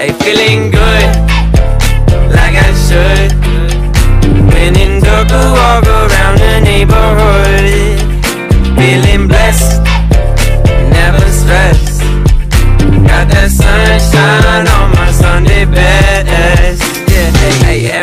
Hey, feeling good, like I should. When in dark, walk around the neighborhood. Feeling blessed,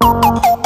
Música